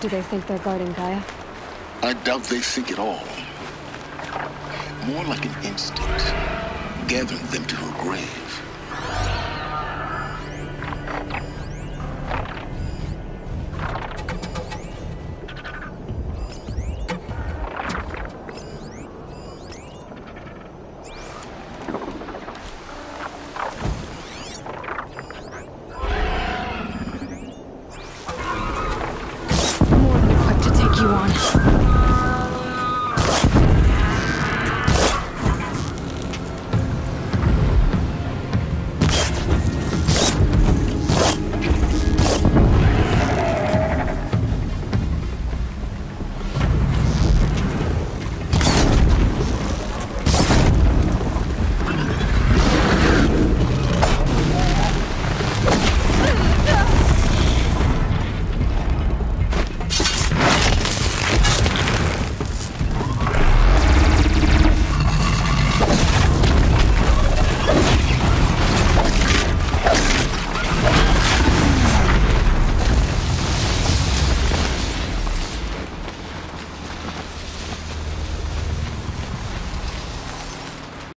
Do they think they're guarding Gaia? I doubt they think at all. More like an instinct, gathering them to her grave. You on.